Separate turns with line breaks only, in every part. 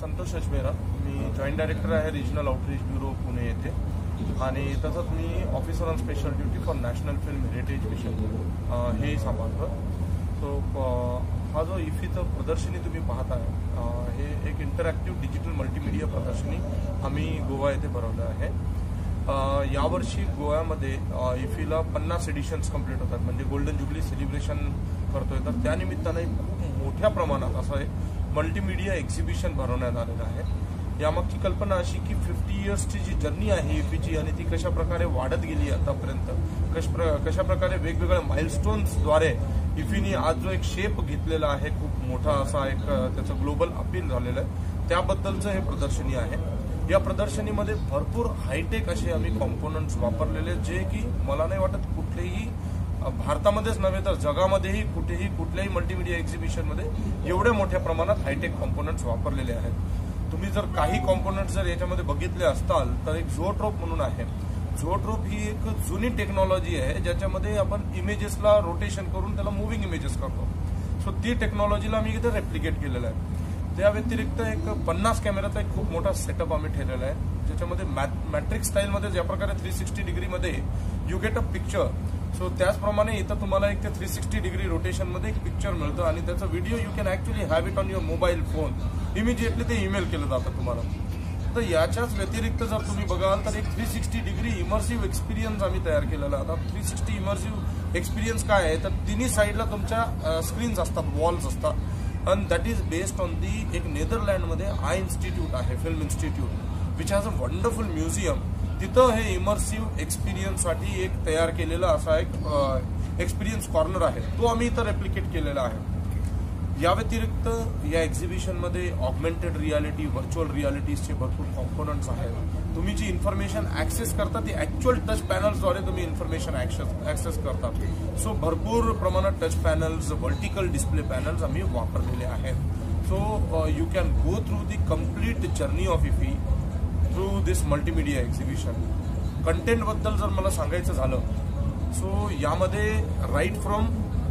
संतोष अजमेरा. मी joint director आहे regional outreach bureau Pune येथे. आणि तसंच मी officer on special duty for national film heritage mission हे सांभाळतो. सो हा जो इफीचं प्रदर्शनी तुम्ही पाहत आहे हे एक इंटरॅक्टिव्ह डिजिटल मल्टीमीडिया प्रदर्शनी आम्ही गोवा येथे भरवलं आहे. यावर्षी गोव्यामध्ये इफीला पन्नास एडिशन्स कंप्लीट होतात. म्हणजे गोल्डन जुबली सेलिब्रेशन करतोय. तर त्यानिमित्ताने खूप मोठ्या प्रमाणात असं एक मल्टीमीडिया एक्झिबिशन भरवण्यात आलेलं आहे. यामागची कल्पना अशी की फिफ्टी इयर्सची जी जर्नी आहे इफीची आणि ती कशा प्रकारे वाढत गेली आतापर्यंत कश प्र कशा प्रकारे वेगवेगळ्या माइलस्टोन्सद्वारे इफीनी आज जो एक शेप घेतलेला आहे खूप मोठा असा एक त्याचं ग्लोबल अपील झालेलं आहे. त्याबद्दलचं हे प्रदर्शनी आहे. या प्रदर्शनीमध्ये भरपूर हायटेक असे आम्ही कॉम्पोनंट्स वापरलेले जे की मला नाही वाटत कुठलेही भारतामध्येच नव्हे तर जगामध्येही कुठेही कुठल्याही मल्टीमीडिया एक्झिबिशनमध्ये एवढ्या मोठ्या प्रमाणात हायटेक कॉम्पोनंट्स वापरलेले आहेत. तुम्ही जर काही कॉम्पोनंट जर याच्यामध्ये बघितले असताल तर एक झोट्रोप म्हणून आहे. झोट्रोप ही एक जुनी टेक्नॉलॉजी आहे ज्याच्यामध्ये आपण इमेजेसला रोटेशन करून त्याला मुव्हिंग इमेजेस करतो. सो ती टेक्नॉलॉजीला आम्ही इथे रेप्लिकेट केलेलं आहे. त्या व्यतिरिक्त एक पन्नास कॅमेराचा एक खूप मोठा सेटअप आम्ही ठेवलेला आहे ज्याच्यामध्ये मॅट्रिक स्टाईलमध्ये ज्या प्रकारे थ्री सिक्स्टी डिग्रीमध्ये you get a picture so त्याचप्रमाणे इथं तुम्हाला एक ते थ्री सिक्स्टी डिग्री रोटेशनमध्ये एक पिक्चर मिळतं आणि त्याचा video you can actually have it on your mobile phone immediately ते ईमेल केलं जातं तुम्हाला. तर याच्याच व्यतिरिक्त जर तुम्ही बघाल तर एक three sixty degree immersive experience आम्ही तयार केलेला आता थ्री सिक्स्टी इमर्सिव्ह एक्सपिरियन्स काय आहे? तर तिन्ही साईडला तुमच्या स्क्रीन्स असतात वॉल्स असतात. And that is based on the एक नेदरलँडमध्ये आय इन्स्टिट्यूट आहे film institute which has a wonderful museum तिथं हे इमर्सिव्ह एक्सपिरियन्ससाठी एक तयार केलेला असा एक एक्सपिरियन्स कॉर्नर आहे. तो आम्ही इथं रेप्लिकेट केलेला आहे. या व्यतिरिक्त या एक्झिबिशनमध्ये ऑगमेंटेड रियालिटी व्हर्च्युअल रियालिटीजचे भरपूर कॉम्पोनंट्स आहेत. तुम्ही जी इन्फॉर्मेशन ऍक्सेस करता ती ऍक्च्युअल टच पॅनल्सद्वारे तुम्ही इन्फॉर्मेशन ऍक्सेस करता. सो भरपूर प्रमाणात touch panels vertical display panels आम्ही वापरलेले आहेत. So you can go through the complete journey of IFFI through this multimedia exhibition कंटेंटबद्दल जर मला सांगायचं झालं सो यामध्ये राईट फ्रॉम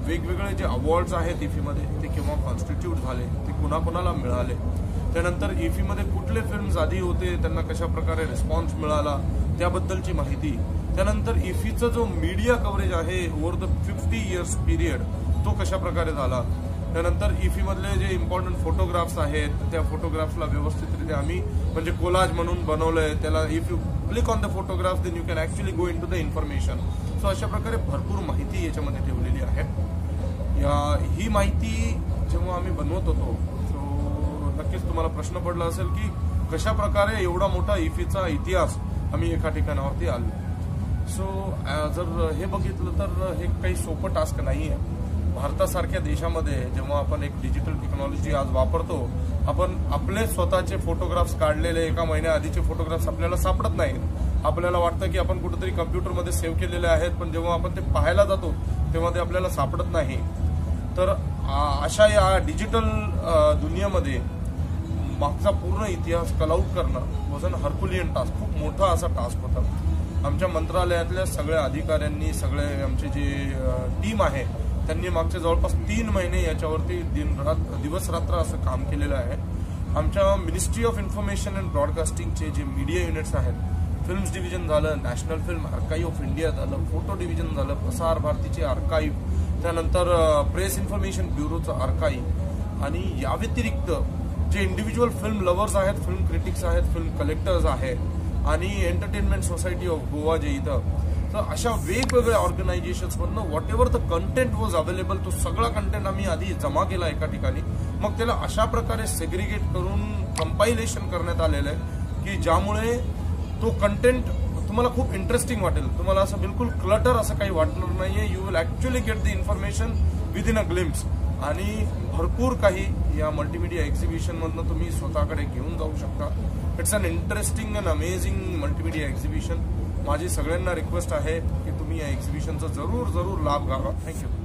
वेगवेगळे जे अवॉर्ड्स आहेत इफीमध्ये ते केव्हा कॉन्स्टिट्यूट झाले ते कुणाकुणाला मिळाले त्यानंतर इफीमध्ये कुठले फिल्म्स आधी होते त्यांना कशा प्रकारे रिस्पॉन्स मिळाला त्याबद्दलची माहिती. त्यानंतर इफीचा जो मीडिया कव्हरेज आहे over the fifty years period तो कशा प्रकारे झाला त्यानंतर इफीमधले जे इम्पॉर्टंट फोटोग्राफ्स आहेत त्या फोटोग्राफ्सला व्यवस्थितरित्या आम्ही म्हणजे कोलाज म्हणून बनवलं आहे त्याला if you click on the photograph then you can actually go into the information so अशा प्रकारे भरपूर माहिती याच्यामध्ये ठेवलेली आहे. या ही माहिती जेव्हा आम्ही बनवत होतो सो नक्कीच तुम्हाला प्रश्न पडला असेल की कशा प्रकारे एवढा मोठा इफीचा इतिहास आम्ही एका ठिकाणावरती आलो सो जर हे बघितलं तर हे काही सोपं टास्क नाही आहे भारतासारख्या देशामध्ये जेव्हा आपण एक डिजिटल टेक्नॉलॉजी आज वापरतो आपण आपले स्वतःचे फोटोग्राफ्स काढलेले एका महिन्या आधीचे फोटोग्राफ्स आपल्याला सापडत नाहीत. आपल्याला वाटतं की आपण कुठेतरी कम्प्युटरमध्ये सेव्ह केलेले आहेत पण जेव्हा आपण ते पाहायला जातो तेव्हा ते आपल्याला सापडत नाही. तर आ- अशा या डिजिटल दुनियेमध्ये मागचा पूर्ण इतिहास कलाउट करणं वॉज अन हर्कुलियन टास्क खूप मोठा असा टास्क होता. आमच्या मंत्रालयातल्या सगळ्या अधिकाऱ्यांनी सगळे आमचे जे टीम आहे त्यांनी मागच्या जवळपास तीन महिने याच्यावरती दिन रात दिवस रात्र असं काम केलेलं आहे. आमच्या मिनिस्ट्री ऑफ इन्फॉर्मेशन अँड ब्रॉडकास्टिंगचे जे मीडिया युनिट्स आहेत फिल्म्स डिव्हिजन झालं national film archive of India झालं फोटो डिव्हिजन झालं प्रसार भारतीचे आर्काईव्ह त्यानंतर प्रेस इन्फॉर्मेशन ब्युरोचं आर्काईव्ह आणि या व्यतिरिक्त जे इंडिव्हिज्युअल फिल्म लवर्स आहेत फिल्म क्रिटिक्स आहेत फिल्म कलेक्टर्स आहेत आणि एंटरटेनमेंट सोसायटी ऑफ गोवा जे इथं तर अशा वेगवेगळ्या ऑर्गनायझेशन्समधनं whatever the content was available तो सगळा कंटेंट आम्ही आधी जमा केला एका ठिकाणी. मग त्याला अशा प्रकारे सेग्रिगेट करून कंपायलेशन करण्यात आलेलं आहे की ज्यामुळे तो कंटेंट तुम्हाला खूप इंटरेस्टिंग वाटेल. तुम्हाला असं बिलकुल क्लटर असं काही वाटणार नाहीये. You will actually get the information within a glimpse आणि भरपूर काही या मल्टीमिडिया एक्झिबिशन मधनं तुम्ही स्वतःकडे घेऊन जाऊ शकता. It's an interesting and amazing multimedia exhibition माझी सगळ्यांना रिक्वेस्ट आहे की तुम्ही या एक्झिबिशनचा जरूर जरूर लाभ घ्यावा. थँक्यू